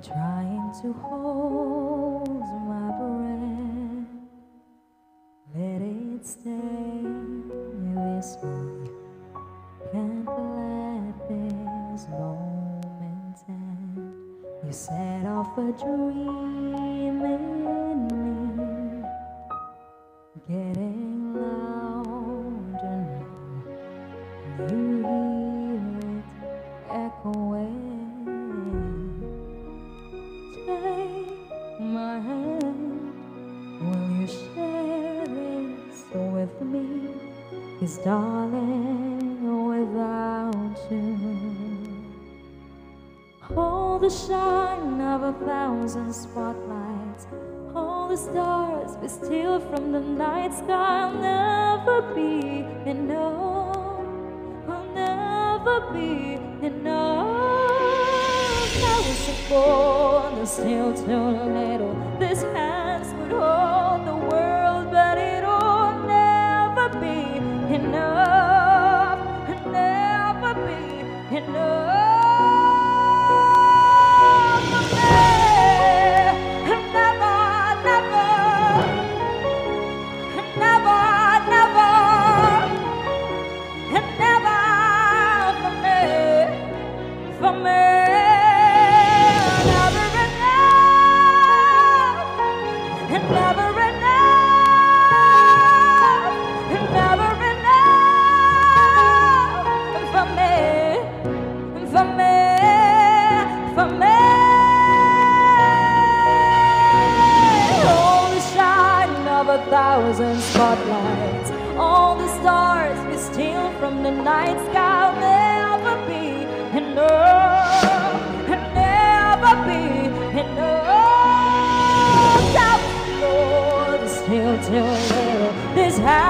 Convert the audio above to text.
Trying to hold my breath. Let it stay this way. Can't let this moment end. You set off a dream in Will you share this with me? Cause darling, without you. All the shine of a thousand spotlights All the stars we steal from the night sky. I'll never be enough. I'll never be enough. I was a born still too little. These hands would hold of a thousand spotlights. All the stars we steal from the night sky will never be enough. And never be enough. Lord, still too little. This house.